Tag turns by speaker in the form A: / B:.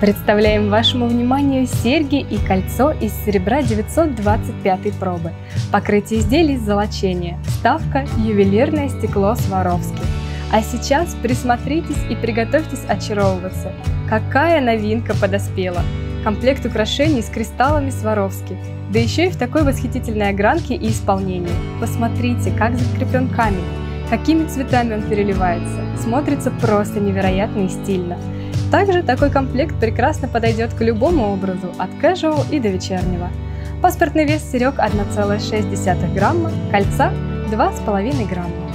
A: Представляем вашему вниманию серьги и кольцо из серебра 925 пробы. Покрытие изделий золочения. Ставка ювелирное стекло Сваровски. А сейчас присмотритесь и приготовьтесь очаровываться. Какая новинка подоспела! Комплект украшений с кристаллами Сваровски. Да еще и в такой восхитительной огранке и исполнении. Посмотрите, как закреплен камень. Какими цветами он переливается. Смотрится просто невероятно и стильно. Также такой комплект прекрасно подойдет к любому образу, от casual и до вечернего. Паспортный вес серег 1,6 грамма, кольца 2,5 грамма.